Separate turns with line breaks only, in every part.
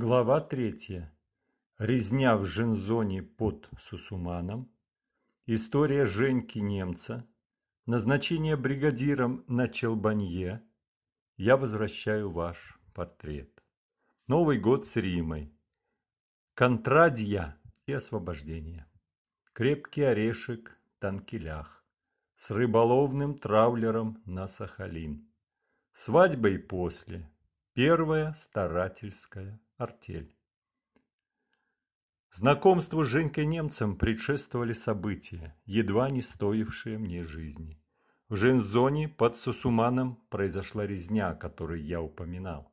Глава третья. Резня в Жензоне под Сусуманом. История Женьки немца. Назначение бригадиром на Челбанье. Я возвращаю ваш портрет. Новый год с Римой. Контрадья и освобождение. Крепкий орешек, танкелях. С рыболовным траулером на Сахалин. Свадьба и после. Первая старательская артель. Знакомству с Женькой немцем предшествовали события, едва не стоившие мне жизни. В Жензоне под Сусуманом произошла резня, о которой я упоминал.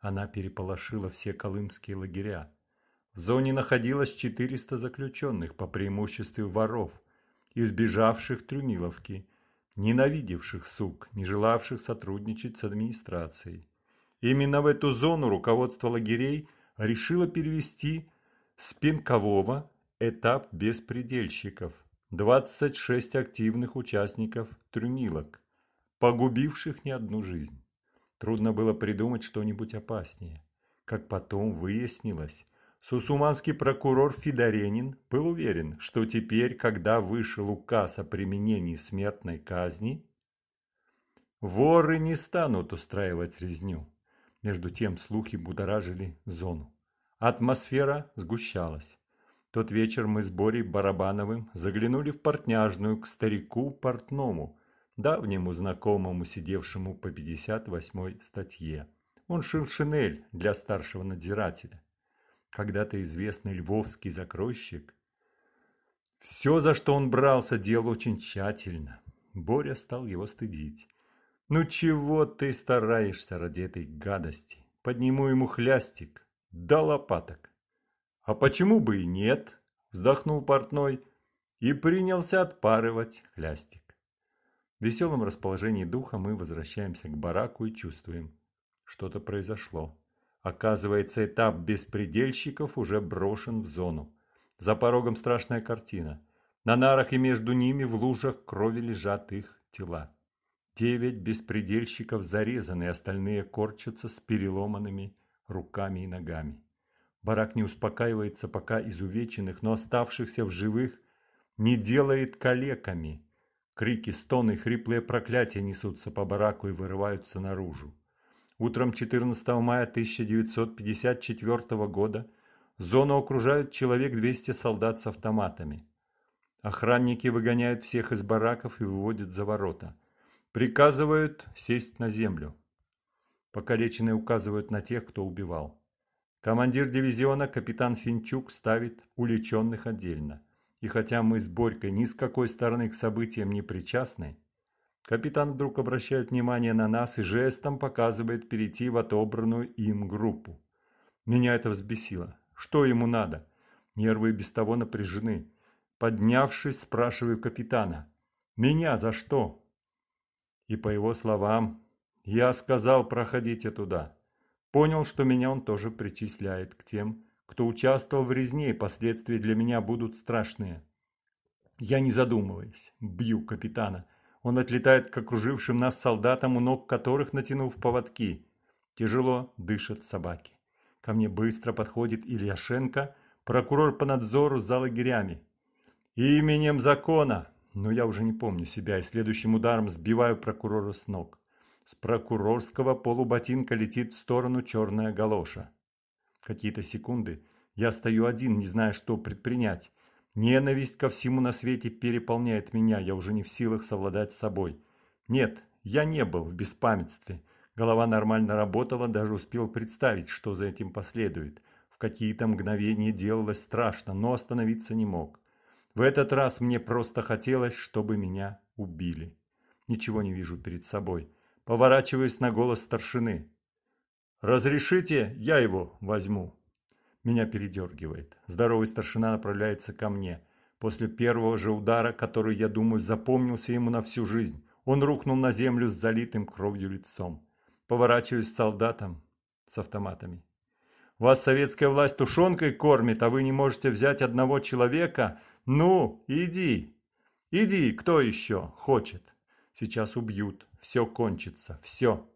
Она переполошила все колымские лагеря. В зоне находилось 400 заключенных, по преимуществу воров, избежавших Трюмиловки, ненавидевших сук, не желавших сотрудничать с администрацией. Именно в эту зону руководство лагерей решило перевести с пинкового этап беспредельщиков. 26 активных участников трюмилок, погубивших не одну жизнь. Трудно было придумать что-нибудь опаснее. Как потом выяснилось, сусуманский прокурор Федоренин был уверен, что теперь, когда вышел указ о применении смертной казни, воры не станут устраивать резню. Между тем слухи будоражили зону. Атмосфера сгущалась. Тот вечер мы с Борей Барабановым заглянули в портняжную к старику Портному, давнему знакомому, сидевшему по 58-й статье. Он шил шинель для старшего надзирателя. Когда-то известный львовский закройщик. Все, за что он брался, делал очень тщательно. Боря стал его стыдить. Ну чего ты стараешься ради этой гадости? Подниму ему хлястик, да лопаток. А почему бы и нет? Вздохнул портной и принялся отпарывать хлястик. В веселом расположении духа мы возвращаемся к бараку и чувствуем, что-то произошло. Оказывается, этап беспредельщиков уже брошен в зону. За порогом страшная картина. На нарах и между ними в лужах крови лежат их тела. Девять беспредельщиков зарезаны, остальные корчатся с переломанными руками и ногами. Барак не успокаивается, пока изувеченных, но оставшихся в живых не делает калеками. Крики, стоны, хриплые проклятия несутся по бараку и вырываются наружу. Утром 14 мая 1954 года зону окружают человек 200 солдат с автоматами. Охранники выгоняют всех из бараков и выводят за ворота. Приказывают сесть на землю. Покалеченные указывают на тех, кто убивал. Командир дивизиона капитан Финчук ставит уличенных отдельно. И хотя мы с Борькой ни с какой стороны к событиям не причастны, капитан вдруг обращает внимание на нас и жестом показывает перейти в отобранную им группу. Меня это взбесило. Что ему надо? Нервы без того напряжены. Поднявшись, спрашиваю капитана. «Меня за что?» И по его словам, я сказал, проходите туда. Понял, что меня он тоже причисляет к тем, кто участвовал в резне, и последствия для меня будут страшные. Я не задумываясь, бью капитана. Он отлетает к окружившим нас солдатам, у ног которых, натянув поводки, тяжело дышат собаки. Ко мне быстро подходит Ильяшенко, прокурор по надзору за лагерями. «Именем закона!» Но я уже не помню себя и следующим ударом сбиваю прокурора с ног. С прокурорского полуботинка летит в сторону черная галоша. Какие-то секунды я стою один, не зная, что предпринять. Ненависть ко всему на свете переполняет меня, я уже не в силах совладать с собой. Нет, я не был в беспамятстве. Голова нормально работала, даже успел представить, что за этим последует. В какие-то мгновения делалось страшно, но остановиться не мог. В этот раз мне просто хотелось, чтобы меня убили. Ничего не вижу перед собой. Поворачиваюсь на голос старшины. «Разрешите, я его возьму». Меня передергивает. Здоровый старшина направляется ко мне. После первого же удара, который, я думаю, запомнился ему на всю жизнь, он рухнул на землю с залитым кровью лицом. Поворачиваюсь к солдатам с автоматами. «Вас советская власть тушенкой кормит, а вы не можете взять одного человека, «Ну, иди! Иди, кто еще хочет? Сейчас убьют, все кончится, все!»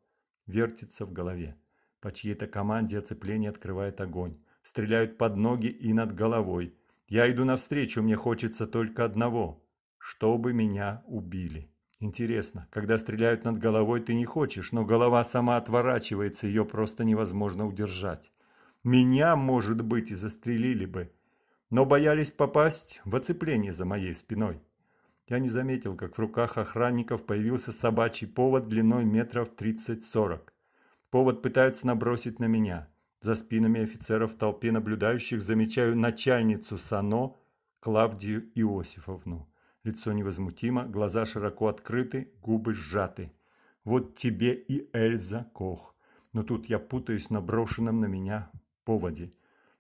Вертится в голове. По чьей-то команде оцепление открывает огонь. Стреляют под ноги и над головой. Я иду навстречу, мне хочется только одного – чтобы меня убили. Интересно, когда стреляют над головой, ты не хочешь, но голова сама отворачивается, ее просто невозможно удержать. Меня, может быть, и застрелили бы, но боялись попасть в оцепление за моей спиной. Я не заметил, как в руках охранников появился собачий повод длиной метров 30-40. Повод пытаются набросить на меня. За спинами офицеров в толпе наблюдающих замечаю начальницу САНО Клавдию Иосифовну. Лицо невозмутимо, глаза широко открыты, губы сжаты. Вот тебе и Эльза Кох. Но тут я путаюсь на брошенном на меня поводе.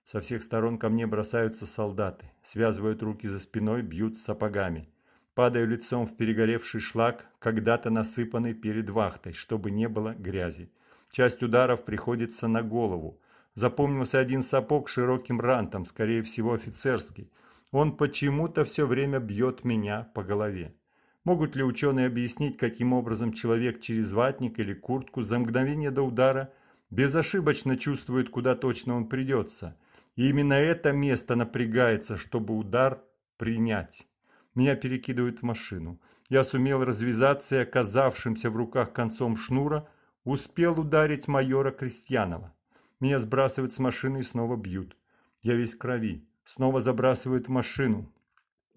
Со всех сторон ко мне бросаются солдаты, связывают руки за спиной, бьют сапогами. Падаю лицом в перегоревший шлак, когда-то насыпанный перед вахтой, чтобы не было грязи. Часть ударов приходится на голову. Запомнился один сапог широким рантом, скорее всего офицерский. Он почему-то все время бьет меня по голове. Могут ли ученые объяснить, каким образом человек через ватник или куртку за мгновение до удара безошибочно чувствует, куда точно он придется? И именно это место напрягается, чтобы удар принять. Меня перекидывают в машину. Я сумел развязаться и, оказавшимся в руках концом шнура, успел ударить майора Крестьянова. Меня сбрасывают с машины и снова бьют. Я весь в крови. Снова забрасывают в машину.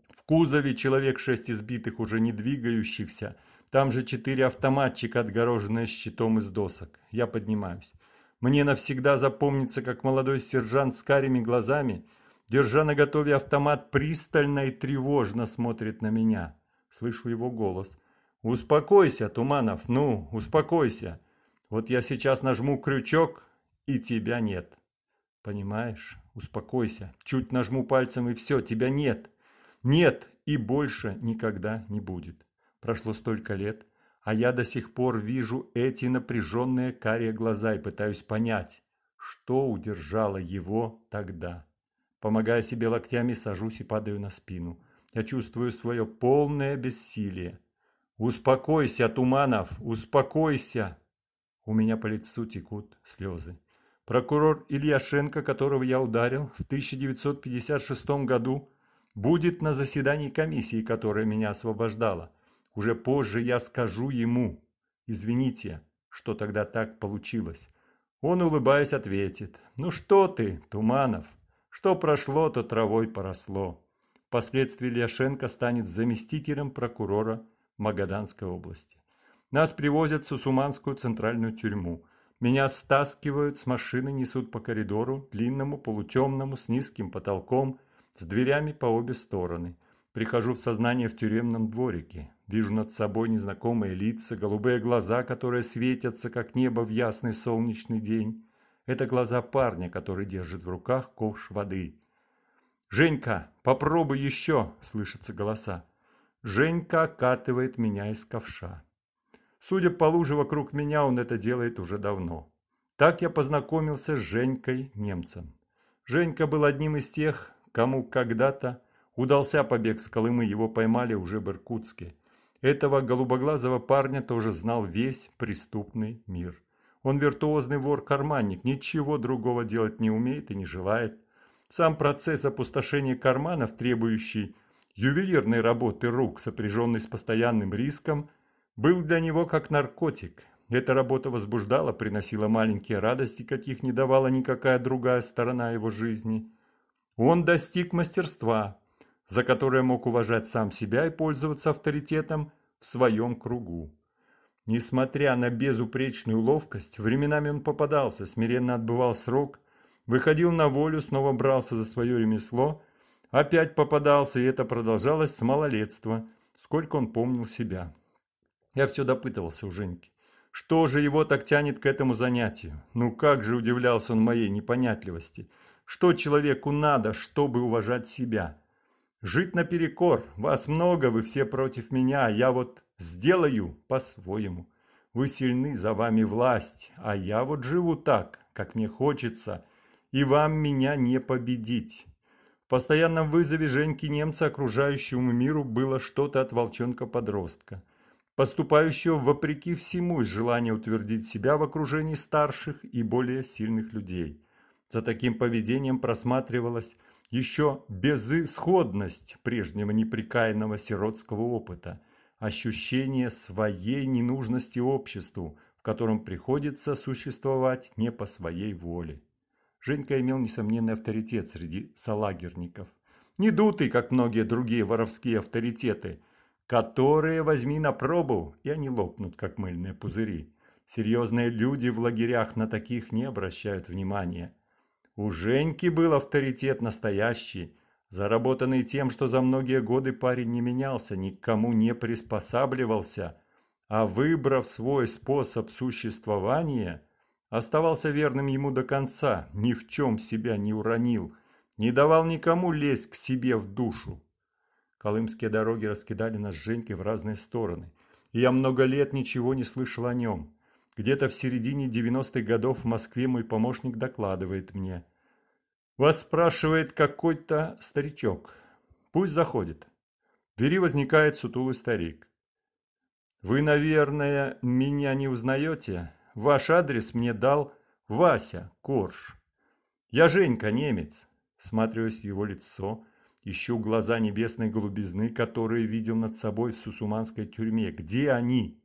В кузове человек шесть избитых, уже не двигающихся. Там же четыре автоматчика, отгороженные щитом из досок. Я поднимаюсь. Мне навсегда запомнится, как молодой сержант с карими глазами – Держа на готове автомат, пристально и тревожно смотрит на меня. Слышу его голос. «Успокойся, Туманов, ну, успокойся. Вот я сейчас нажму крючок, и тебя нет. Понимаешь? Успокойся. Чуть нажму пальцем, и все, тебя нет. Нет, и больше никогда не будет. Прошло столько лет, а я до сих пор вижу эти напряженные карие глаза и пытаюсь понять, что удержало его тогда. Помогая себе локтями, сажусь и падаю на спину. Я чувствую свое полное бессилие. «Успокойся, Туманов, успокойся!» У меня по лицу текут слезы. Прокурор Ильяшенко, которого я ударил в 1956 году, будет на заседании комиссии, которая меня освобождала. Уже позже я скажу ему, извините, что тогда так получилось. Он, улыбаясь, ответит, ну что ты, Туманов, что прошло, то травой поросло. Впоследствии Ляшенко станет заместителем прокурора Магаданской области. Нас привозят в Сусуманскую центральную тюрьму. Меня стаскивают с машины, несут по коридору, длинному, полутемному, с низким потолком, с дверями по обе стороны. Прихожу в сознание в тюремном дворике. Вижу над собой незнакомые лица, голубые глаза, которые светятся, как небо в ясный солнечный день. Это глаза парня, который держит в руках ковш воды. «Женька, попробуй еще!» – слышатся голоса. Женька окатывает меня из ковша. Судя по луже вокруг меня, он это делает уже давно. Так я познакомился с Женькой немцем. Женька был одним из тех, кому когда-то удался побег с Колымы, его поймали уже в Иркутске. Этого голубоглазого парня тоже знал весь преступный мир. Он виртуозный вор-карманник, ничего другого делать не умеет и не желает. Сам процесс опустошения карманов, требующий ювелирной работы рук, сопряженный с постоянным риском, был для него как наркотик. Эта работа возбуждала, приносила маленькие радости, каких не давала никакая другая сторона его жизни. Он достиг мастерства, за которое мог уважать сам себя и пользоваться авторитетом в своем кругу. Несмотря на безупречную ловкость, временами он попадался, смиренно отбывал срок, выходил на волю, снова брался за свое ремесло, опять попадался, и это продолжалось с малолетства, сколько он помнил себя. Я все допытывался у Женьки. Что же его так тянет к этому занятию? Ну как же удивлялся он моей непонятливости. Что человеку надо, чтобы уважать себя? Жить наперекор. Вас много, вы все против меня, я вот Сделаю по-своему. Вы сильны, за вами власть, а я вот живу так, как мне хочется, и вам меня не победить. В постоянном вызове Женьки немца окружающему миру было что-то от волчонка-подростка. поступающего вопреки всему из желания утвердить себя в окружении старших и более сильных людей. За таким поведением просматривалась еще безысходность прежнего неприкаянного сиротского опыта, ощущение своей ненужности обществу, в котором приходится существовать не по своей воле. Женька имел несомненный авторитет среди салагерников. Не дутый, как многие другие воровские авторитеты, которые возьми на пробу, и они лопнут, как мыльные пузыри. Серьезные люди в лагерях на таких не обращают внимания. У Женьки был авторитет настоящий, заработанный тем, что за многие годы парень не менялся, никому не приспосабливался, а выбрав свой способ существования – оставался верным ему до конца, ни в чем себя не уронил, не давал никому лезть к себе в душу. Колымские дороги раскидали нас с Женькой в разные стороны, и я много лет ничего не слышал о нем. Где-то в середине 90-х годов в Москве мой помощник докладывает мне. Вас спрашивает какой-то старичок. Пусть заходит. В двери возникает сутулый старик. Вы, наверное, меня не узнаете? Ваш адрес мне дал Вася Корж. Я Женька, немец. Сматриваясь в его лицо, ищу глаза небесной голубизны, которые видел над собой в сусуманской тюрьме. Где они?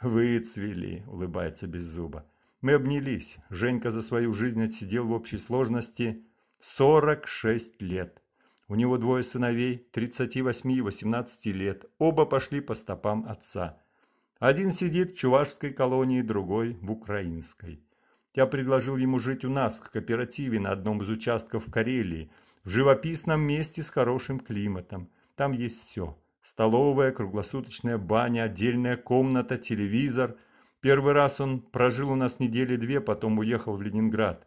Выцвели, улыбается без зуба. Мы обнялись. Женька за свою жизнь отсидел в общей сложности 46 лет. У него двое сыновей, 38 и 18 лет. Оба пошли по стопам отца. Один сидит в чувашской колонии, другой в украинской. Я предложил ему жить у нас в кооперативе на одном из участков в Карелии, в живописном месте с хорошим климатом. Там есть все. Столовая, круглосуточная баня, отдельная комната, телевизор. Первый раз он прожил у нас недели две, потом уехал в Ленинград.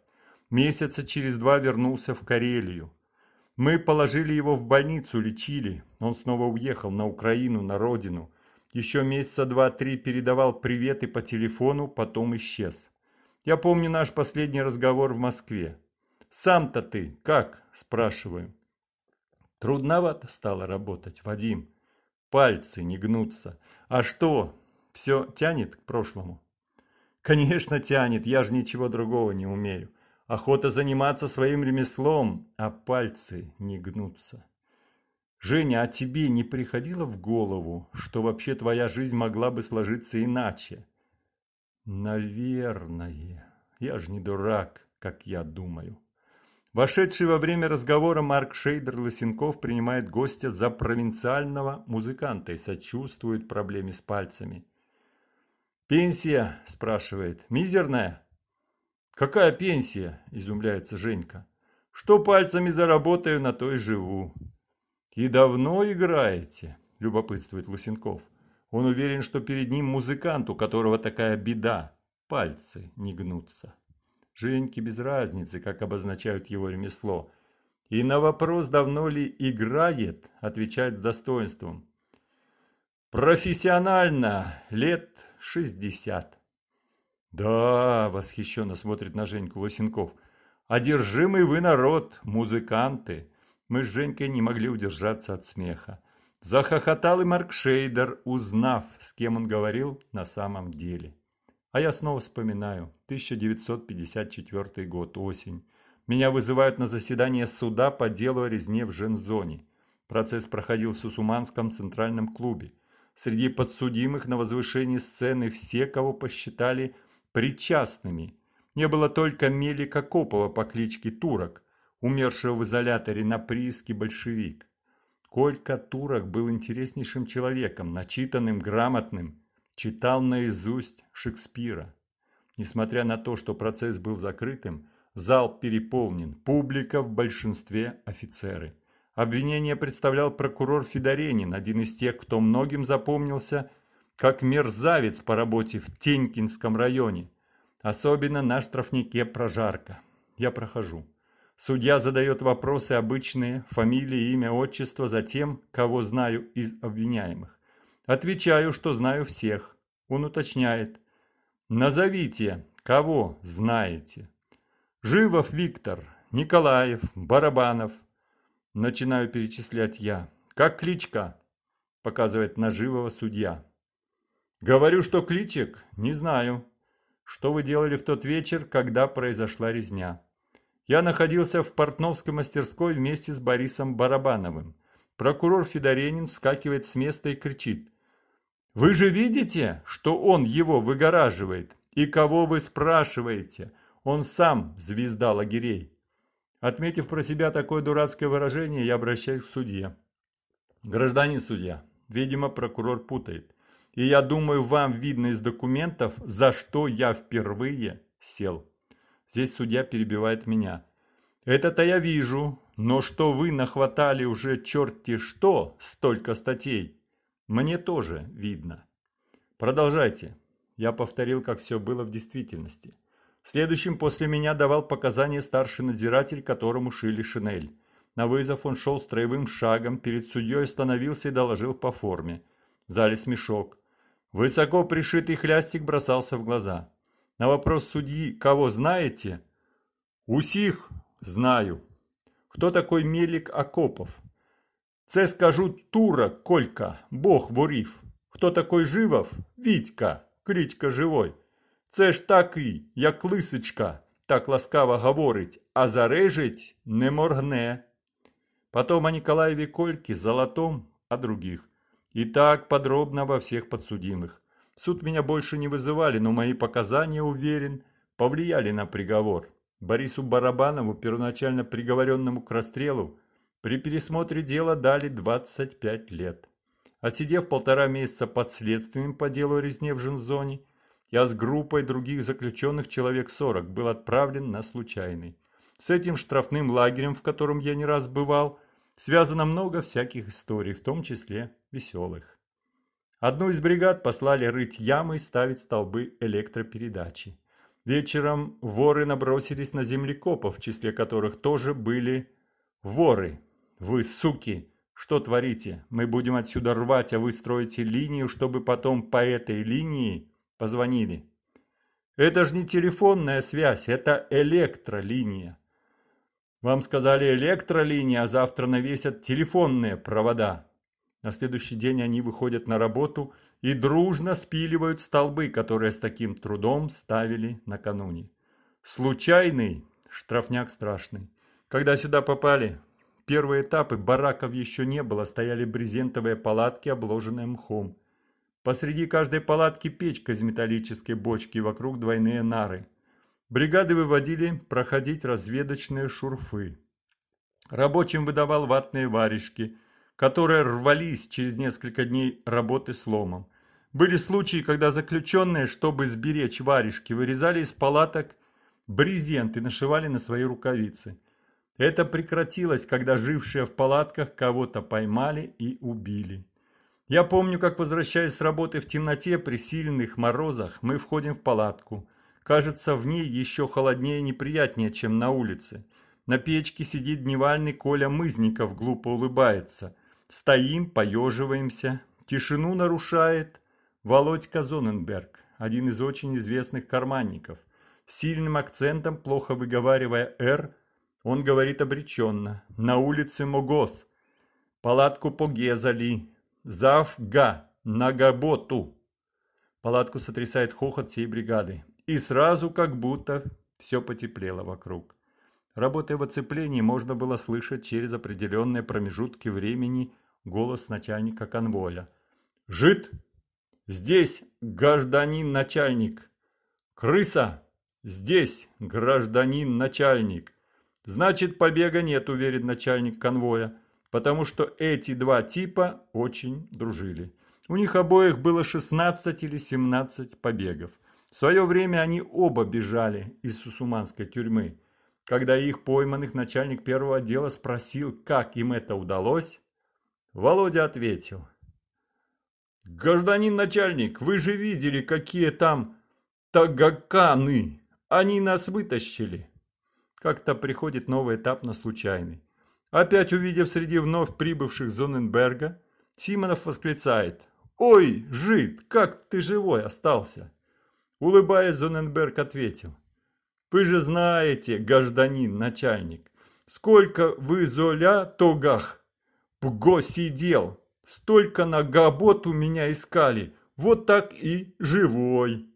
Месяца через два вернулся в Карелию. Мы положили его в больницу, лечили. Он снова уехал на Украину, на родину. Еще месяца два-три передавал приветы по телефону, потом исчез. Я помню наш последний разговор в Москве. «Сам-то ты как?» – спрашиваю. Трудновато стало работать, Вадим. Пальцы не гнутся. А что, все тянет к прошлому? Конечно, тянет, я же ничего другого не умею. Охота заниматься своим ремеслом, а пальцы не гнутся. Женя, а тебе не приходило в голову, что вообще твоя жизнь могла бы сложиться иначе? Наверное. Я же не дурак, как я думаю. Вошедший во время разговора Марк Шейдер-Лысенков принимает гостя за провинциального музыканта и сочувствует проблеме с пальцами. «Пенсия?» – спрашивает. «Мизерная?» «Какая пенсия?» – изумляется Женька. «Что пальцами заработаю, на то и живу». «И давно играете?» – любопытствует Лысенков. Он уверен, что перед ним музыкант, у которого такая беда. Пальцы не гнутся. Женьке без разницы, как обозначают его ремесло. И на вопрос, давно ли играет, отвечает с достоинством. Профессионально, лет шестьдесят. Да, восхищенно смотрит на Женьку Лосенков. Одержимый вы народ, музыканты. Мы с Женькой не могли удержаться от смеха. Захохотал и Марк Шейдер, узнав, с кем он говорил на самом деле. А я снова вспоминаю. 1954 год, осень. Меня вызывают на заседание суда по делу о резне в Жензоне. Процесс проходил в Сусуманском центральном клубе. Среди подсудимых на возвышении сцены все, кого посчитали причастными. Не было только Мелика Копова по кличке Турок, умершего в изоляторе на прииске большевик. Колька Турок был интереснейшим человеком, начитанным, грамотным, читал наизусть Шекспира. Несмотря на то, что процесс был закрытым, зал переполнен, публика в большинстве офицеры. Обвинение представлял прокурор Федоренин, один из тех, кто многим запомнился как мерзавец по работе в Тенькинском районе. Особенно на штрафнике прожарка. Я прохожу. Судья задает вопросы обычные, фамилия, имя, отчество, затем, кого знаю из обвиняемых. Отвечаю, что знаю всех. Он уточняет. Назовите, кого знаете. Живов Виктор, Николаев, Барабанов. Начинаю перечислять я. Как кличка? Показывает на Живого судья. Говорю, что кличек, не знаю. Что вы делали в тот вечер, когда произошла резня? Я находился в портновской мастерской вместе с Борисом Барабановым. Прокурор Федоренин вскакивает с места и кричит. «Вы же видите, что он его выгораживает? И кого вы спрашиваете? Он сам звезда лагерей». Отметив про себя такое дурацкое выражение, я обращаюсь к судье. «Гражданин судья, видимо, прокурор путает. И я думаю, вам видно из документов, за что я впервые сел». Здесь судья перебивает меня. «Это-то я вижу, но что вы нахватали уже черти что, столько статей, мне тоже видно. Продолжайте. Я повторил, как все было в действительности. Следующим после меня давал показания старший надзиратель, которому шили шинель. На вызов он шел строевым шагом, перед судьей остановился и доложил по форме. В зале смешок. Высоко пришитый хлястик бросался в глаза. На вопрос судьи «Кого знаете?» «Усих знаю», кто такой Мелик Акопов? Це скажу Тура Колька, Бог ворів. Хто такой Живов? Вітька, кличка живой. Це ж такий, як лисичка, так ласкаво говорить, а зарежить не моргне. Потом о Николаеве Кольке, Золотом, о других. И так подробно обо всех подсудимых. суд меня больше не вызывали, но мои показания, уверен, повлияли на приговор. Борису Барабанову, первоначально приговоренному к расстрелу, при пересмотре дела дали 25 лет. Отсидев полтора месяца под следствием по делу о резне в Жензоне, я с группой других заключенных, человек 40, был отправлен на случайный. С этим штрафным лагерем, в котором я не раз бывал, связано много всяких историй, в том числе веселых. Одну из бригад послали рыть ямы и ставить столбы электропередачи. Вечером воры набросились на землекопов, в числе которых тоже были воры. Вы, суки, что творите? Мы будем отсюда рвать, а вы строите линию, чтобы потом по этой линии позвонили. Это же не телефонная связь, это электролиния. Вам сказали электролиния, а завтра навесят телефонные провода. На следующий день они выходят на работу и дружно спиливают столбы, которые с таким трудом ставили накануне. Случайный штрафняк страшный. Когда сюда попали, первые этапы бараков еще не было, стояли брезентовые палатки, обложенные мхом. Посреди каждой палатки печка из металлической бочки, вокруг двойные нары. Бригады выводили проходить разведочные шурфы. Рабочим выдавал ватные варежки, которые рвались через несколько дней работы с ломом. Были случаи, когда заключенные, чтобы сберечь варежки, вырезали из палаток брезент и нашивали на свои рукавицы. Это прекратилось, когда жившие в палатках кого-то поймали и убили. Я помню, как, возвращаясь с работы в темноте при сильных морозах, мы входим в палатку. Кажется, в ней еще холоднее и неприятнее, чем на улице. На печке сидит дневальный Коля Мызников, глупо улыбается. Стоим, поеживаемся. Тишину нарушает Володька Зоненберг, один из очень известных карманников. Сильным акцентом, плохо выговаривая «р», он говорит обреченно. «На улице Могос. Палатку погезали. Завга. На габоту». Палатку сотрясает хохот всей бригады. И сразу как будто все потеплело вокруг. Работая в оцеплении, можно было слышать через определенные промежутки времени голос начальника конвоя. «Жид, Здесь, гражданин начальник. Крыса. Здесь, гражданин начальник. Значит, побега нет, уверен начальник конвоя, потому что эти два типа очень дружили. У них обоих было 16 или 17 побегов. В свое время они оба бежали из сусуманской тюрьмы. Когда их пойманных начальник первого отдела спросил, как им это удалось, Володя ответил, «Гражданин начальник, вы же видели, какие там тагаканы! Они нас вытащили!» Как-то приходит новый этап на случайный. Опять увидев среди вновь прибывших Зоненберга, Симонов восклицает «Ой, жид, как ты живой остался!» Улыбаясь, Зоненберг ответил «Вы же знаете, гражданин начальник, сколько вы золя тогах пго сидел, Столько на габот у меня искали. вот так и живой.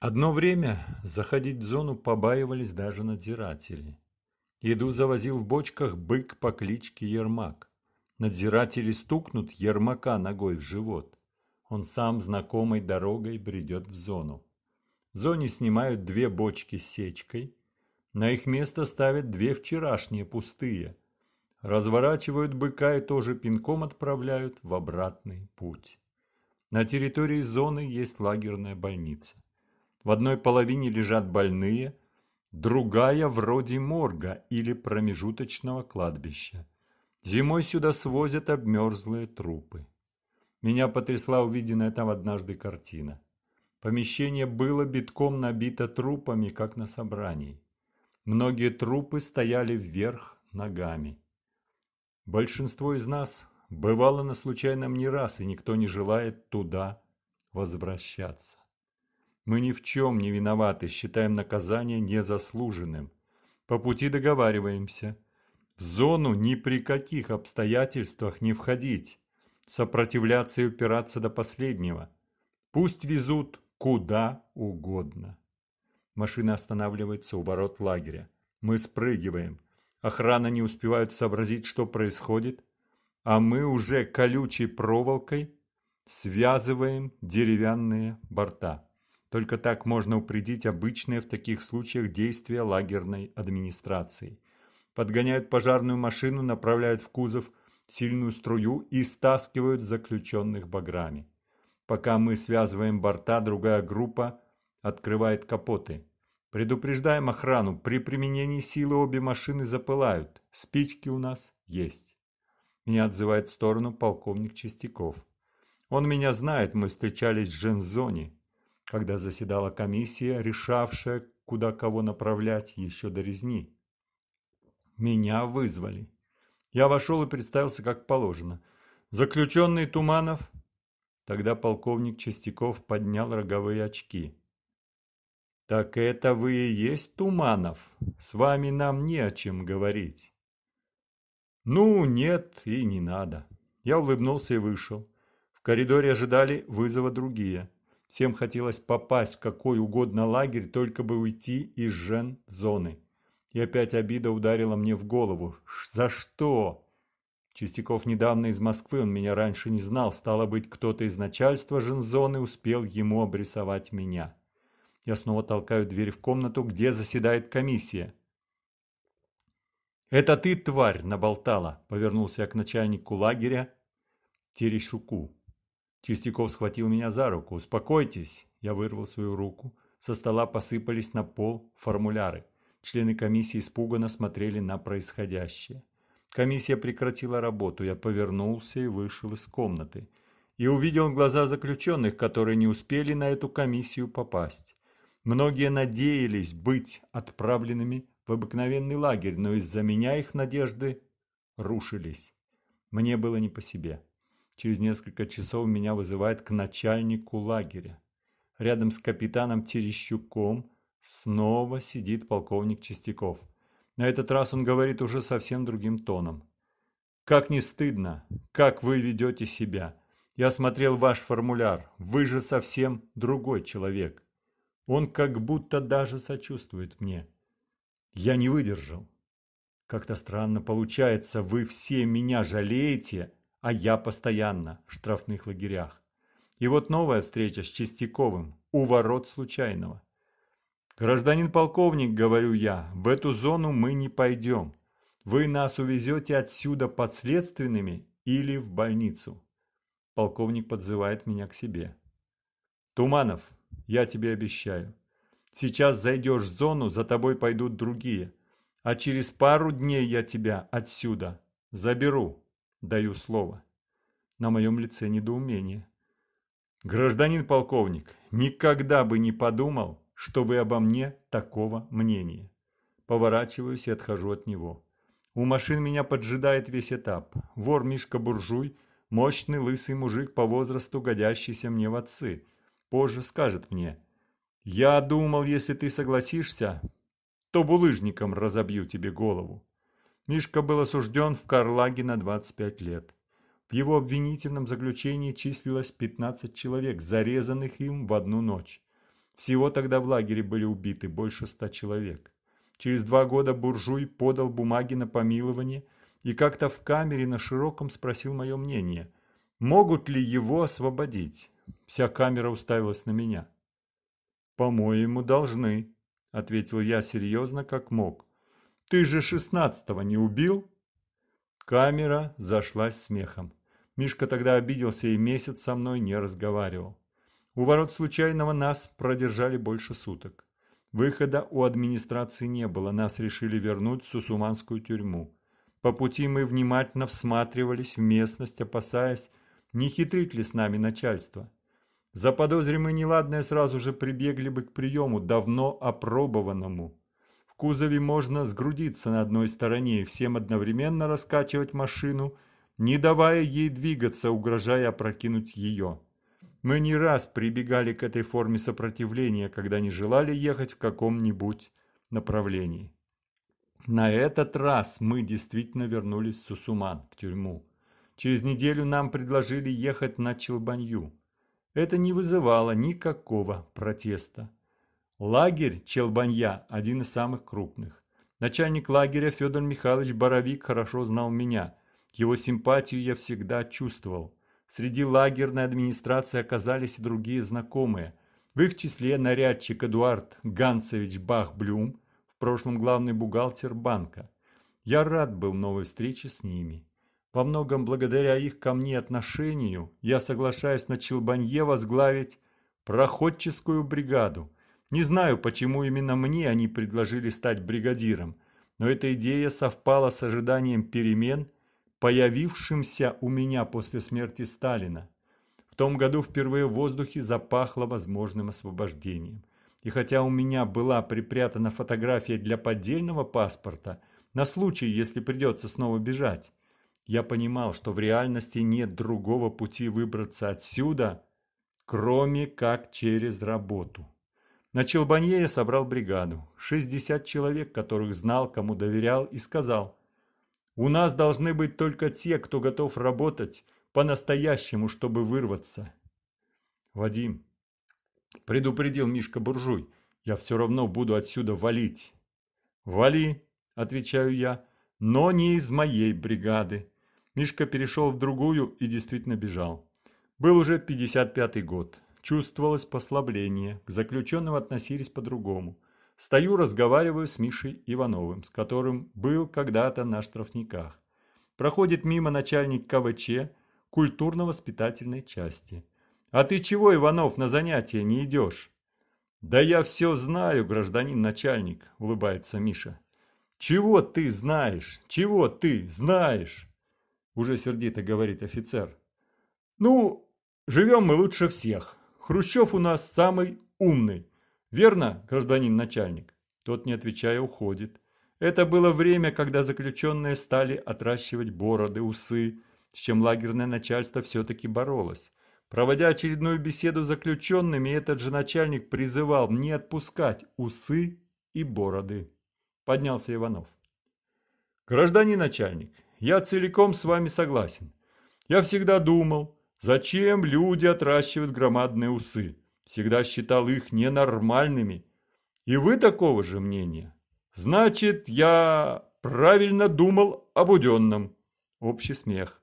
Одно время заходить в зону побаивались даже надзиратели. Еду завозил в бочках бык по кличке Ермак. Надзиратели стукнут Ермака ногой в живот. Он сам знакомой дорогой бредет в зону. В зоне снимают две бочки с сечкой. На их место ставят две вчерашние пустые. Разворачивают быка и тоже пинком отправляют в обратный путь. На территории зоны есть лагерная больница. В одной половине лежат больные, другая вроде морга или промежуточного кладбища. Зимой сюда свозят обмерзлые трупы. Меня потрясла увиденная там однажды картина. Помещение было битком набито трупами, как на собрании. Многие трупы стояли вверх ногами. Большинство из нас бывало на случайном не раз, и никто не желает туда возвращаться. Мы ни в чем не виноваты, считаем наказание незаслуженным. По пути договариваемся. В зону ни при каких обстоятельствах не входить. Сопротивляться и упираться до последнего. Пусть везут куда угодно. Машина останавливается у ворот лагеря. Мы спрыгиваем. Охрана не успевает сообразить, что происходит, а мы уже колючей проволокой связываем деревянные борта. Только так можно упредить обычные в таких случаях действия лагерной администрации. Подгоняют пожарную машину, направляют в кузов сильную струю и стаскивают заключенных баграми. Пока мы связываем борта, другая группа открывает капоты. Предупреждаем охрану, при применении силы обе машины запылают. Спички у нас есть. Меня отзывает в сторону полковник Чистяков. Он меня знает, мы встречались в жензоне когда заседала комиссия, решавшая, куда кого направлять еще до резни. Меня вызвали. Я вошел и представился как положено. Заключенный Туманов. Тогда полковник Чистяков поднял роговые очки. «Так это вы и есть Туманов? С вами нам не о чем говорить». «Ну, нет и не надо». Я улыбнулся и вышел. В коридоре ожидали вызова другие. Всем хотелось попасть в какой угодно лагерь, только бы уйти из жен-зоны. И опять обида ударила мне в голову. За что? Чистяков недавно из Москвы, он меня раньше не знал. Стало быть, кто-то из начальства жензоны успел ему обрисовать меня. Я снова толкаю дверь в комнату, где заседает комиссия. «Это ты, тварь, наболтала!» – повернулся я к начальнику лагеря Терещуку. Чистяков схватил меня за руку. «Успокойтесь!» Я вырвал свою руку. Со стола посыпались на пол формуляры. Члены комиссии испуганно смотрели на происходящее. Комиссия прекратила работу. Я повернулся и вышел из комнаты. И увидел глаза заключенных, которые не успели на эту комиссию попасть. Многие надеялись быть отправленными в обыкновенный лагерь, но из-за меня их надежды рушились. Мне было не по себе. Через несколько часов меня вызывает к начальнику лагеря. Рядом с капитаном Терещуком снова сидит полковник Чистяков. На этот раз он говорит уже совсем другим тоном. «Как не стыдно! Как вы ведете себя! Я смотрел ваш формуляр. Вы же совсем другой человек. Он как будто даже сочувствует мне. Я не выдержал. Как-то странно получается, вы все меня жалеете, а я постоянно в штрафных лагерях. И вот новая встреча с Чистяковым у ворот случайного. «Гражданин полковник, — говорю я, — в эту зону мы не пойдем. Вы нас увезете отсюда подследственными или в больницу». Полковник подзывает меня к себе. «Туманов, я тебе обещаю, сейчас зайдешь в зону, за тобой пойдут другие, а через пару дней я тебя отсюда заберу». Даю слово. На моем лице недоумение. Гражданин полковник, никогда бы не подумал, что вы обо мне такого мнения. Поворачиваюсь и отхожу от него. У машин меня поджидает весь этап. Вор Мишка-буржуй, мощный лысый мужик по возрасту, годящийся мне в отцы. Позже скажет мне, «Я думал, если ты согласишься, то булыжником разобью тебе голову». Мишка был осужден в Карлаге на 25 лет. В его обвинительном заключении числилось 15 человек, зарезанных им в одну ночь. Всего тогда в лагере были убиты больше ста человек. Через два года буржуй подал бумаги на помилование и как-то в камере на широком спросил мое мнение, могут ли его освободить. Вся камера уставилась на меня. «По-моему, должны», — ответил я серьезно, как мог. «Ты же шестнадцатого не убил?» Камера зашлась смехом. Мишка тогда обиделся и месяц со мной не разговаривал. У ворот случайного нас продержали больше суток. Выхода у администрации не было, нас решили вернуть в Сусуманскую тюрьму. По пути мы внимательно всматривались в местность, опасаясь, не хитрит ли с нами начальство. Заподозримые неладное сразу же прибегли бы к приему, давно опробованному. Кузове можно сгрудиться на одной стороне и всем одновременно раскачивать машину, не давая ей двигаться, угрожая опрокинуть ее. Мы не раз прибегали к этой форме сопротивления, когда не желали ехать в каком-нибудь направлении. На этот раз мы действительно вернулись в Сусуман, в тюрьму. Через неделю нам предложили ехать на Челбанью. Это не вызывало никакого протеста. Лагерь Челбанья – один из самых крупных. Начальник лагеря Федор Михайлович Боровик хорошо знал меня. Его симпатию я всегда чувствовал. Среди лагерной администрации оказались и другие знакомые. В их числе нарядчик Эдуард Ганцевич Бах-Блюм, в прошлом главный бухгалтер банка. Я рад был новой встрече с ними. Во многом благодаря их ко мне отношению я соглашаюсь на Челбанье возглавить проходческую бригаду. Не знаю, почему именно мне они предложили стать бригадиром, но эта идея совпала с ожиданием перемен, появившимся у меня после смерти Сталина. В том году впервые в воздухе запахло возможным освобождением. И хотя у меня была припрятана фотография для поддельного паспорта, на случай, если придется снова бежать, я понимал, что в реальности нет другого пути выбраться отсюда, кроме как через работу. На Челбанье я собрал бригаду, 60 человек, которых знал, кому доверял, и сказал, «У нас должны быть только те, кто готов работать по-настоящему, чтобы вырваться». «Вадим», – предупредил Мишка Буржуй, – «я все равно буду отсюда валить». «Вали», – отвечаю я, – «но не из моей бригады. Мишка перешел в другую и действительно бежал. Был уже 55-й год. Чувствовалось послабление, к заключенным относились по-другому. Стою, разговариваю с Мишей Ивановым, с которым был когда-то на штрафниках. Проходит мимо начальник КВЧ культурно-воспитательной части. «А ты чего, Иванов, на занятия не идешь?» «Да я все знаю, гражданин начальник», – улыбается Миша. «Чего ты знаешь? Чего ты знаешь?» уже сердито говорит офицер. Ну, живем мы лучше всех. Хрущев у нас самый умный. Верно, гражданин начальник? Тот, не отвечая, уходит. Это было время, когда заключенные стали отращивать бороды, усы, с чем лагерное начальство все-таки боролось. Проводя очередную беседу с заключенными, этот же начальник призывал не отпускать усы и бороды. Поднялся Иванов. Гражданин начальник, я целиком с вами согласен. Я всегда думал, зачем люди отращивают громадные усы. Всегда считал их ненормальными. И вы такого же мнения? Значит, я правильно думал об уденном. Общий смех.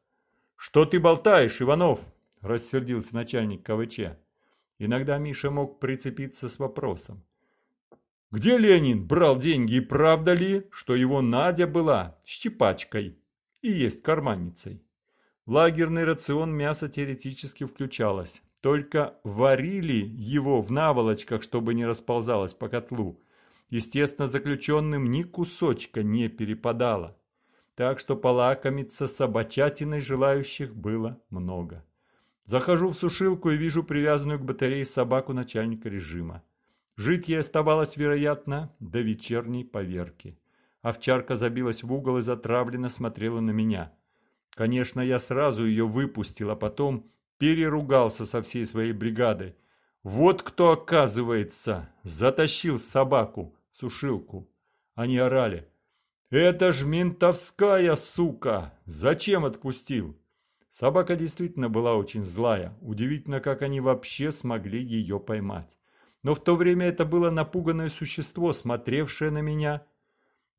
Что ты болтаешь, Иванов? Рассердился начальник КВЧ. Иногда Миша мог прицепиться с вопросом. Где Ленин брал деньги и правда ли, что его Надя была щипачкой? и есть карманницей. Лагерный рацион мясо теоретически включалось, только варили его в наволочках, чтобы не расползалось по котлу. Естественно, заключенным ни кусочка не перепадало. Так что полакомиться собачатиной желающих было много. Захожу в сушилку и вижу привязанную к батарее собаку начальника режима. Жить ей оставалось, вероятно, до вечерней поверки. Овчарка забилась в угол и затравленно смотрела на меня. Конечно, я сразу ее выпустил, а потом переругался со всей своей бригадой. Вот кто, оказывается, затащил собаку, сушилку. Они орали. «Это ж ментовская сука! Зачем отпустил?» Собака действительно была очень злая. Удивительно, как они вообще смогли ее поймать. Но в то время это было напуганное существо, смотревшее на меня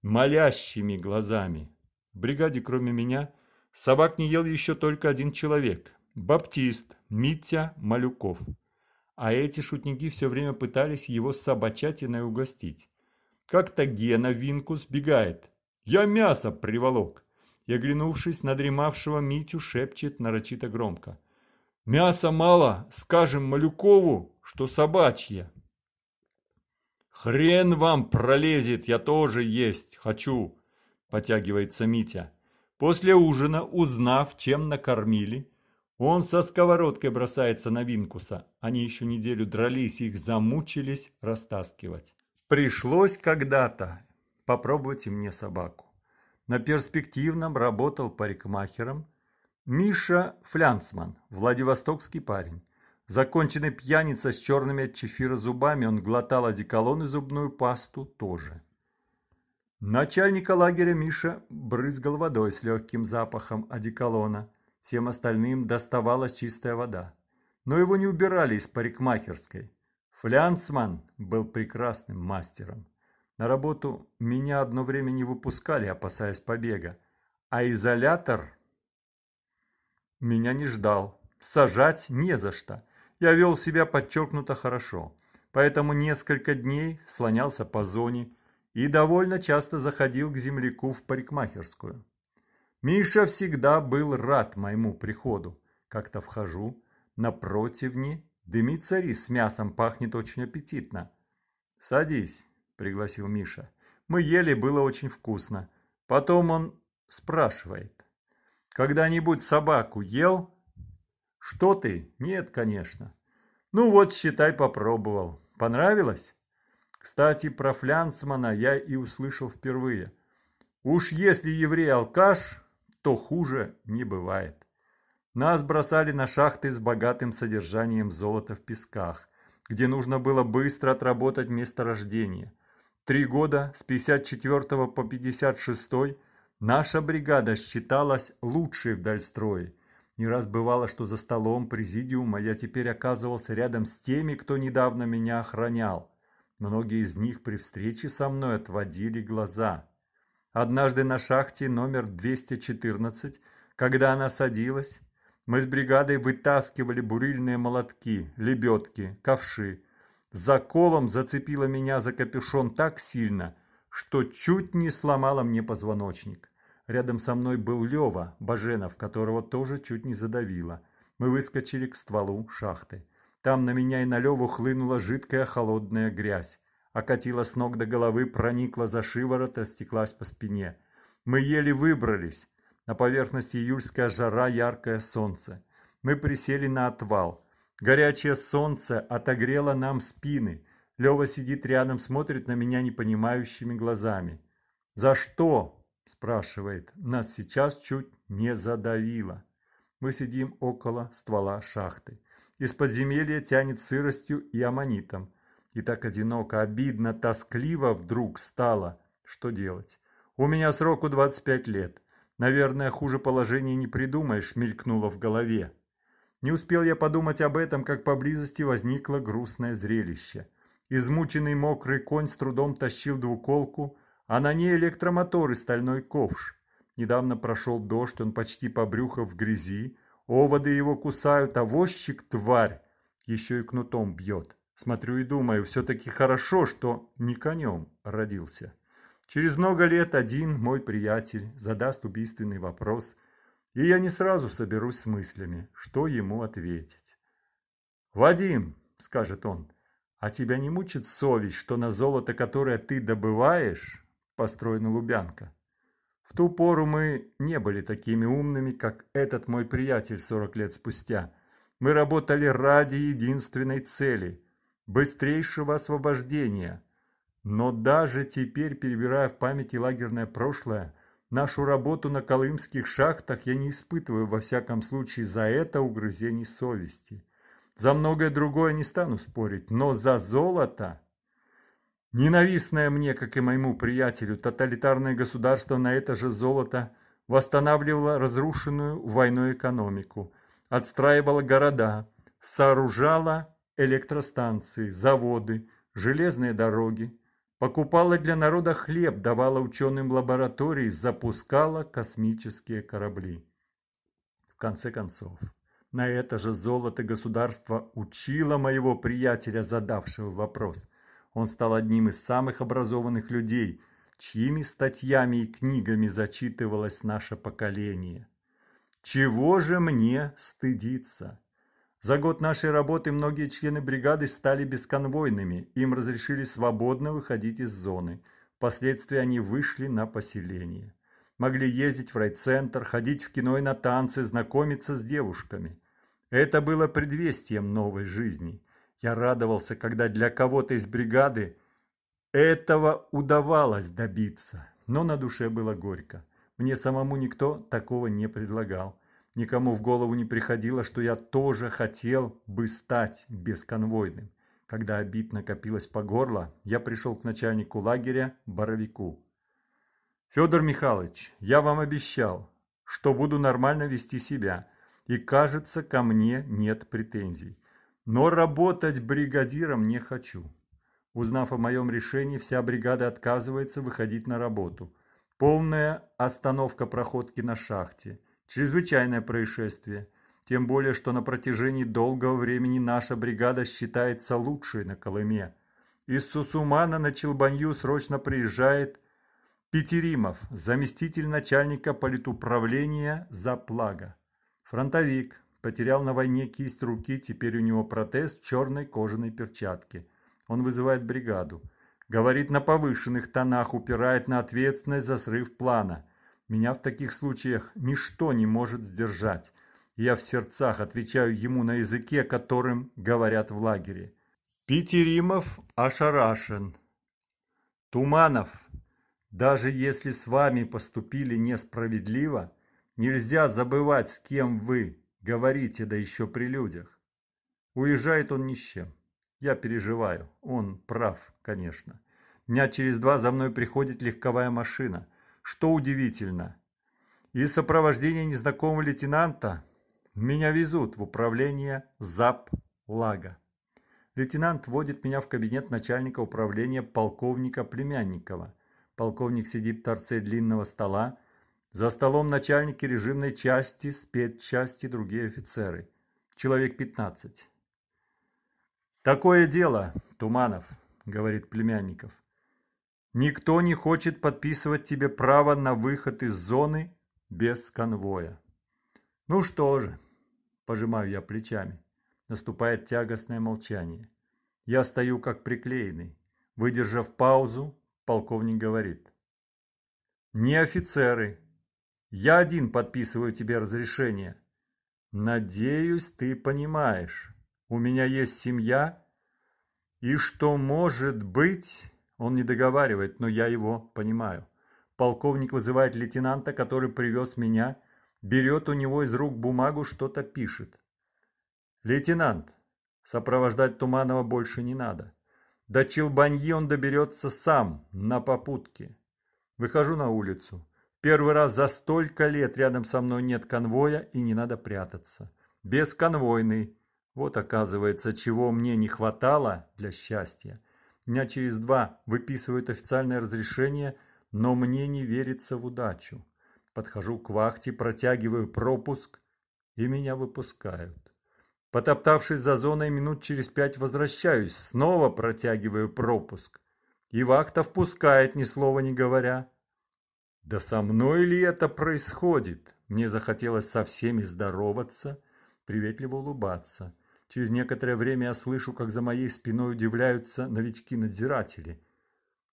молящими глазами. В бригаде, кроме меня, собак не ел еще только один человек – Баптист Митя Малюков. А эти шутники все время пытались его с собачатиной угостить. Как-то Гена Винкус бегает. «Я мясо приволок!» и, оглянувшись на дремавшего Митю, шепчет нарочито громко. «Мяса мало, скажем Малюкову, что собачье». «Хрен вам пролезет, я тоже есть хочу», – потягивается Митя. После ужина, узнав, чем накормили, он со сковородкой бросается на Винкуса. Они еще неделю дрались, их замучились растаскивать. Пришлось когда-то попробовать и мне собаку. На перспективном работал парикмахером Миша Флянцман, владивостокский парень. Законченный пьяница с черными от чефира зубами, он глотал одеколон и зубную пасту тоже. Начальника лагеря Миша брызгал водой с легким запахом одеколона. Всем остальным доставалась чистая вода. Но его не убирали из парикмахерской. Флянцман был прекрасным мастером. На работу меня одно время не выпускали, опасаясь побега. А изолятор меня не ждал. Сажать не за что. Я вел себя подчеркнуто хорошо. Поэтому несколько дней слонялся по зоне и довольно часто заходил к земляку в парикмахерскую. Миша всегда был рад моему приходу. Как-то вхожу, на противне дымится рис с мясом, пахнет очень аппетитно. «Садись», – пригласил Миша. «Мы ели, было очень вкусно. Потом он спрашивает. Когда-нибудь собаку ел?» «Что ты? Нет, конечно». «Ну вот, считай, попробовал. Понравилось?» Кстати, про Флянцмана я и услышал впервые. Уж если еврей алкаш, то хуже не бывает. Нас бросали на шахты с богатым содержанием золота в песках, где нужно было быстро отработать месторождение – Три года, с 54 по 56 наша бригада считалась лучшей в Дальстрое. Не раз бывало, что за столом президиума я теперь оказывался рядом с теми, кто недавно меня охранял. Многие из них при встрече со мной отводили глаза. Однажды на шахте номер 214, когда она садилась, мы с бригадой вытаскивали бурильные молотки, лебедки, ковши, Заколом зацепила меня за капюшон так сильно, что чуть не сломала мне позвоночник. Рядом со мной был Лева, Баженов, которого тоже чуть не задавило. Мы выскочили к стволу шахты. Там на меня и на Леву хлынула жидкая холодная грязь. Окатила с ног до головы, проникла за шиворот, растеклась по спине. Мы еле выбрались. На поверхности июльская жара, яркое солнце. Мы присели на отвал. Горячее солнце отогрело нам спины. Лева сидит рядом, смотрит на меня непонимающими глазами. «За что?» – спрашивает. «Нас сейчас чуть не задавило». Мы сидим около ствола шахты. Из подземелья тянет сыростью и аммонитом. И так одиноко, обидно, тоскливо вдруг стало. Что делать? У меня сроку 25 лет. Наверное, хуже положения не придумаешь, мелькнуло в голове. Не успел я подумать об этом, как поблизости возникло грустное зрелище. Измученный мокрый конь с трудом тащил двуколку, а на ней электромотор и стальной ковш. Недавно прошел дождь, он почти по брюхо в грязи, оводы его кусают, а возчик, тварь, еще и кнутом бьет. Смотрю и думаю, все-таки хорошо, что не конем родился. Через много лет один мой приятель задаст убийственный вопрос – и я не сразу соберусь с мыслями, что ему ответить. «Вадим», — скажет он, — «а тебя не мучит совесть, что на золото, которое ты добываешь, построена Лубянка?» В ту пору мы не были такими умными, как этот мой приятель сорок лет спустя. Мы работали ради единственной цели – быстрейшего освобождения. Но даже теперь, перебирая в памяти лагерное прошлое, Нашу работу на колымских шахтах я не испытываю, во всяком случае, за это угрызений совести. За многое другое не стану спорить, но за золото... Ненавистное мне, как и моему приятелю, тоталитарное государство на это же золото восстанавливала разрушенную войной экономику, отстраивала города, сооружала электростанции, заводы, железные дороги, покупала для народа хлеб, давала ученым лаборатории, запускала космические корабли. В конце концов, на это же золото государство учило моего приятеля, задавшего вопрос. Он стал одним из самых образованных людей, чьими статьями и книгами зачитывалось наше поколение. Чего же мне стыдиться? За год нашей работы многие члены бригады стали бесконвойными, им разрешили свободно выходить из зоны. Впоследствии они вышли на поселение. Могли ездить в райцентр, ходить в кино и на танцы, знакомиться с девушками. Это было предвестием новой жизни. Я радовался, когда для кого-то из бригады этого удавалось добиться, но на душе было горько. Мне самому никто такого не предлагал. Никому в голову не приходило, что я тоже хотел бы стать бесконвойным. Когда обид накопилось по горло, я пришел к начальнику лагеря Боровику. «Федор Михайлович, я вам обещал, что буду нормально вести себя, и, кажется, ко мне нет претензий. Но работать бригадиром не хочу». Узнав о моем решении, вся бригада отказывается выходить на работу. Полная остановка проходки на шахте. Чрезвычайное происшествие. Тем более, что на протяжении долгого времени наша бригада считается лучшей на Колыме. Из Сусумана на Челбанью срочно приезжает Петеримов, заместитель начальника политуправления Заплага. Фронтовик, потерял на войне кисть руки, теперь у него протез в черной кожаной перчатке. Он вызывает бригаду. Говорит на повышенных тонах, упирает на ответственность за срыв плана. Меня в таких случаях ничто не может сдержать. Я в сердцах отвечаю ему на языке, которым говорят в лагере. Питеримов ошарашен. Туманов, даже если с вами поступили несправедливо, нельзя забывать, с кем вы говорите, да еще при людях. Уезжает он ни с чем. Я переживаю. Он прав, конечно. Дня через два за мной приходит легковая машина. Что удивительно. Из сопровождения незнакомого лейтенанта меня везут в управление ЗАП Лага. Лейтенант вводит меня в кабинет начальника управления полковника Племянникова. Полковник сидит в торце длинного стола. За столом начальники режимной части, спецчасти, другие офицеры. Человек 15. «Такое дело, Туманов», — говорит Племянников. «Никто не хочет подписывать тебе право на выход из зоны без конвоя». «Ну что же», — пожимаю я плечами. Наступает тягостное молчание. Я стою как приклеенный. Выдержав паузу, полковник говорит. «Не офицеры. Я один подписываю тебе разрешение. Надеюсь, ты понимаешь» у меня есть семья, и что может быть, он не договаривает, но я его понимаю. Полковник вызывает лейтенанта, который привез меня, берет у него из рук бумагу, что-то пишет. Лейтенант, сопровождать Туманова больше не надо. До Челбаньи он доберется сам, на попутке. Выхожу на улицу. Первый раз за столько лет рядом со мной нет конвоя и не надо прятаться. Бесконвойный. Вот, оказывается, чего мне не хватало для счастья. Дня через два выписывают официальное разрешение, но мне не верится в удачу. Подхожу к вахте, протягиваю пропуск, и меня выпускают. Потоптавшись за зоной, минут через пять возвращаюсь, снова протягиваю пропуск. И вахта впускает, ни слова не говоря. Да со мной ли это происходит? Мне захотелось со всеми здороваться, приветливо улыбаться. Через некоторое время я слышу, как за моей спиной удивляются новички-надзиратели.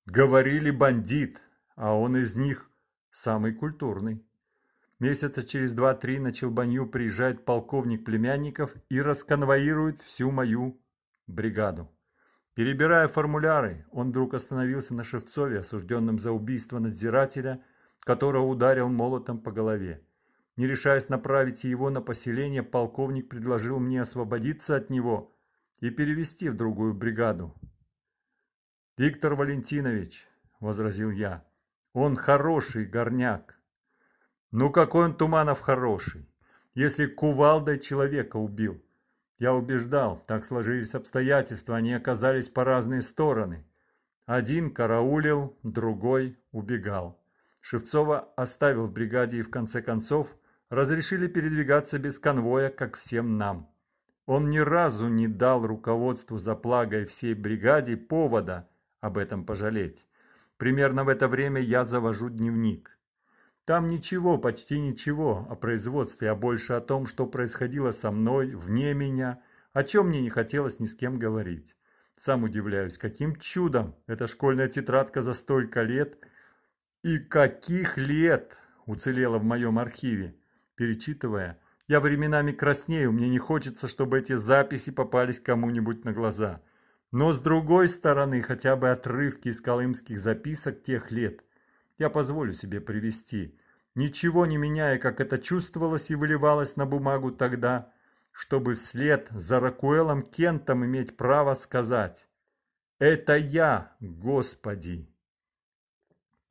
Говорили бандит, а он из них самый культурный. Месяца через два-три на Челбанью приезжает полковник племянников и расконвоирует всю мою бригаду. Перебирая формуляры, он вдруг остановился на Шевцове, осужденном за убийство надзирателя, которого ударил молотом по голове. Не решаясь направить его на поселение, полковник предложил мне освободиться от него и перевести в другую бригаду. «Виктор Валентинович», — возразил я, — «он хороший горняк, Ну какой он Туманов хороший, если кувалдой человека убил. Я убеждал, так сложились обстоятельства, они оказались по разные стороны. Один караулил, другой убегал. Шевцова оставил в бригаде и в конце концов разрешили передвигаться без конвоя, как всем нам. Он ни разу не дал руководству за плагой всей бригаде повода об этом пожалеть. Примерно в это время я завожу дневник. Там ничего, почти ничего о производстве, а больше о том, что происходило со мной, вне меня, о чем мне не хотелось ни с кем говорить. Сам удивляюсь, каким чудом эта школьная тетрадка за столько лет и каких лет уцелела в моем архиве. Перечитывая, я временами краснею, мне не хочется, чтобы эти записи попались кому-нибудь на глаза. Но с другой стороны, хотя бы отрывки из колымских записок тех лет я позволю себе привести, ничего не меняя, как это чувствовалось и выливалось на бумагу тогда, чтобы вслед за Ракуэлом Кентом иметь право сказать «Это я, Господи!»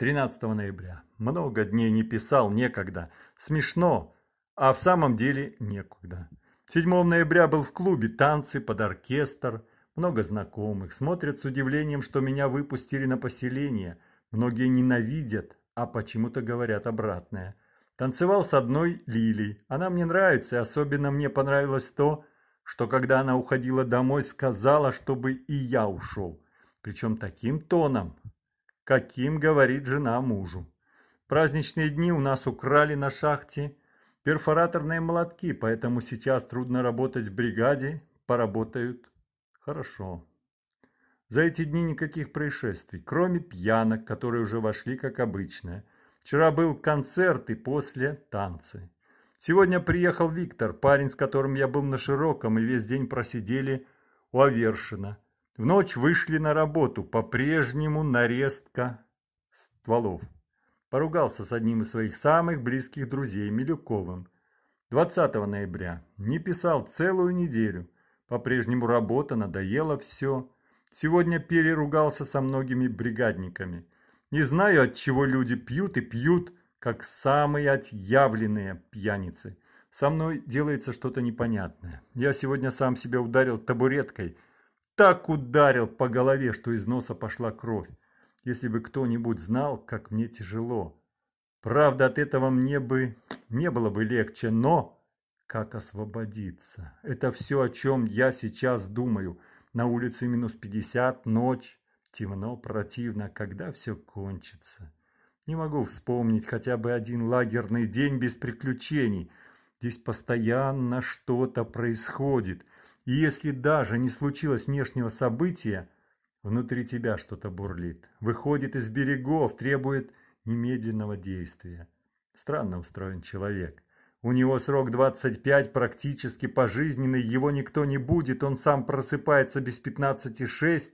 13 ноября. Много дней не писал, некогда. Смешно, а в самом деле некогда. 7 ноября был в клубе, танцы под оркестр, много знакомых. Смотрят с удивлением, что меня выпустили на поселение. Многие ненавидят, а почему-то говорят обратное. Танцевал с одной Лилей. Она мне нравится, и особенно мне понравилось то, что когда она уходила домой, сказала, чтобы и я ушел. Причем таким тоном, каким говорит жена мужу. Праздничные дни у нас украли на шахте перфораторные молотки, поэтому сейчас трудно работать в бригаде, поработают хорошо. За эти дни никаких происшествий, кроме пьянок, которые уже вошли как обычно. Вчера был концерт и после танцы. Сегодня приехал Виктор, парень, с которым я был на Широком, и весь день просидели у Авершина. В ночь вышли на работу, по-прежнему нарезка стволов. Поругался с одним из своих самых близких друзей, Милюковым. 20 ноября. Не писал целую неделю. По-прежнему работа, надоело все. Сегодня переругался со многими бригадниками. Не знаю, от чего люди пьют и пьют, как самые отъявленные пьяницы. Со мной делается что-то непонятное. Я сегодня сам себя ударил табуреткой. Так ударил по голове, что из носа пошла кровь. Если бы кто-нибудь знал, как мне тяжело. Правда, от этого мне бы не было бы легче, но как освободиться? Это все, о чем я сейчас думаю. На улице минус пятьдесят, ночь. Темно, противно, когда все кончится. Не могу вспомнить хотя бы один лагерный день без приключений. Здесь постоянно что-то происходит. И если даже не случилось внешнего события, внутри тебя что-то бурлит. Выходит из берегов, требует немедленного действия. Странно устроен человек. У него срок 25, практически пожизненный, его никто не будет, он сам просыпается без 15,6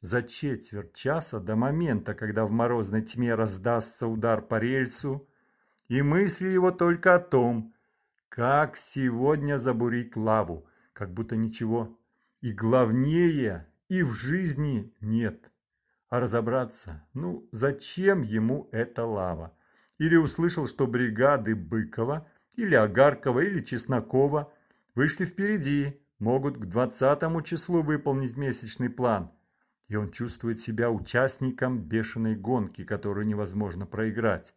за четверть часа до момента, когда в морозной тьме раздастся удар по рельсу, и мысли его только о том, как сегодня забурить лаву, как будто ничего и главнее и в жизни нет. А разобраться, ну, зачем ему эта лава? Или услышал, что бригады Быкова, или Агаркова, или Чеснокова вышли впереди, могут к 20 числу выполнить месячный план – и он чувствует себя участником бешеной гонки, которую невозможно проиграть.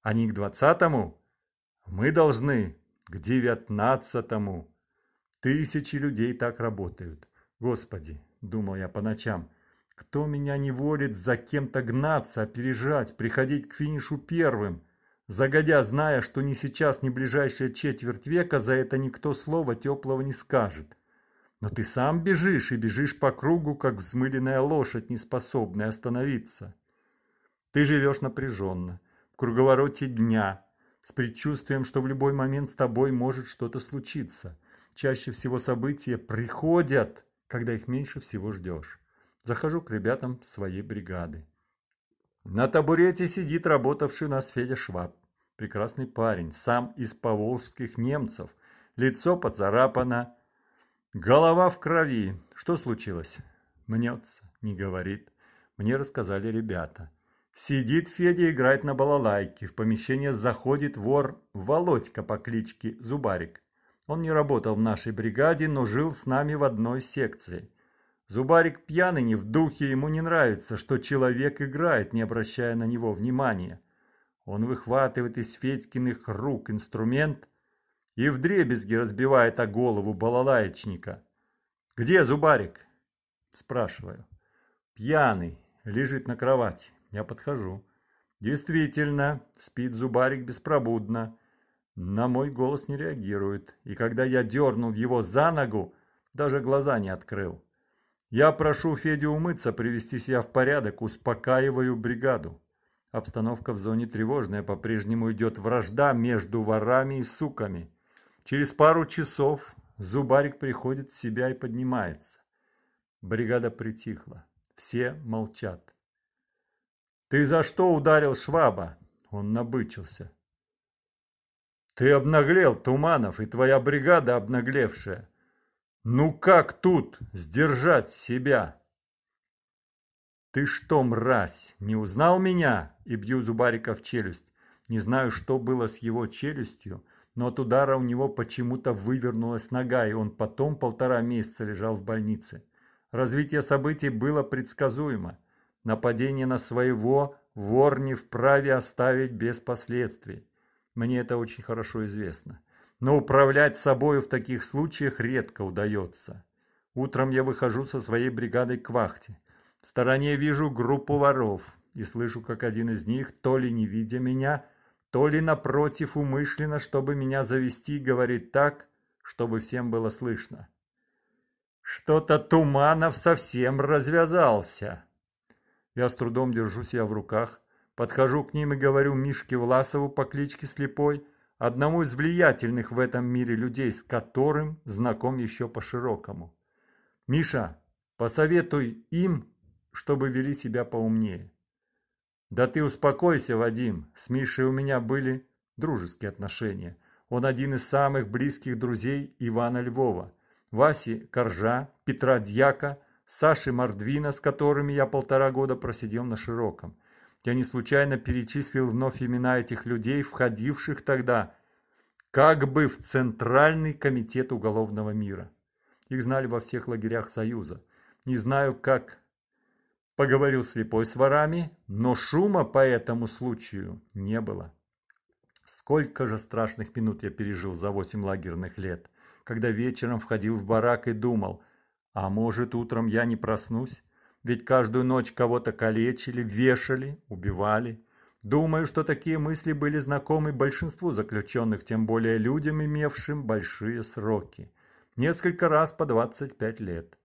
Они к двадцатому? Мы должны к девятнадцатому. Тысячи людей так работают. Господи, думал я по ночам, кто меня не волит за кем-то гнаться, опережать, приходить к финишу первым, загодя зная, что ни сейчас, ни ближайшая четверть века за это никто слова теплого не скажет. Но ты сам бежишь и бежишь по кругу, как взмыленная лошадь, не способная остановиться. Ты живешь напряженно, в круговороте дня, с предчувствием, что в любой момент с тобой может что-то случиться. Чаще всего события приходят, когда их меньше всего ждешь. Захожу к ребятам своей бригады. На табурете сидит работавший у нас Федя Шваб. Прекрасный парень, сам из поволжских немцев. Лицо поцарапано, Голова в крови. Что случилось? Мнется, не говорит. Мне рассказали ребята. Сидит Федя, играет на балалайке. В помещение заходит вор Володька по кличке Зубарик. Он не работал в нашей бригаде, но жил с нами в одной секции. Зубарик пьяный, не в духе, ему не нравится, что человек играет, не обращая на него внимания. Он выхватывает из Федькиных рук инструмент и вдребезги разбивает о голову балалаечника. «Где Зубарик?» Спрашиваю. «Пьяный, лежит на кровати». Я подхожу. Действительно, спит Зубарик беспробудно. На мой голос не реагирует, и когда я дернул его за ногу, даже глаза не открыл. Я прошу Федю умыться, привести себя в порядок, успокаиваю бригаду. Обстановка в зоне тревожная, по-прежнему идет вражда между ворами и суками. Через пару часов Зубарик приходит в себя и поднимается. Бригада притихла. Все молчат. «Ты за что ударил Шваба?» Он набычился. «Ты обнаглел, Туманов, и твоя бригада обнаглевшая. Ну как тут сдержать себя?» «Ты что, мразь, не узнал меня?» И бью Зубарика в челюсть. Не знаю, что было с его челюстью, но от удара у него почему-то вывернулась нога, и он потом полтора месяца лежал в больнице. Развитие событий было предсказуемо. Нападение на своего вор не вправе оставить без последствий. Мне это очень хорошо известно. Но управлять собою в таких случаях редко удается. Утром я выхожу со своей бригадой к вахте. В стороне вижу группу воров и слышу, как один из них, то ли не видя меня, то ли напротив умышленно, чтобы меня завести, говорит так, чтобы всем было слышно. Что-то Туманов совсем развязался. Я с трудом держу себя в руках, подхожу к ним и говорю Мишке Власову по кличке Слепой, одному из влиятельных в этом мире людей, с которым знаком еще по-широкому. «Миша, посоветуй им, чтобы вели себя поумнее». «Да ты успокойся, Вадим, с Мишей у меня были дружеские отношения. Он один из самых близких друзей Ивана Львова, Васи Коржа, Петра Дьяка – Саши Мордвина, с которыми я полтора года просидел на широком. Я не случайно перечислил вновь имена этих людей, входивших тогда как бы в Центральный комитет уголовного мира. Их знали во всех лагерях Союза. Не знаю, как поговорил слепой с ворами, но шума по этому случаю не было. Сколько же страшных минут я пережил за восемь лагерных лет, когда вечером входил в барак и думал – а может, утром я не проснусь? Ведь каждую ночь кого-то калечили, вешали, убивали. Думаю, что такие мысли были знакомы большинству заключенных, тем более людям, имевшим большие сроки. Несколько раз по 25 лет.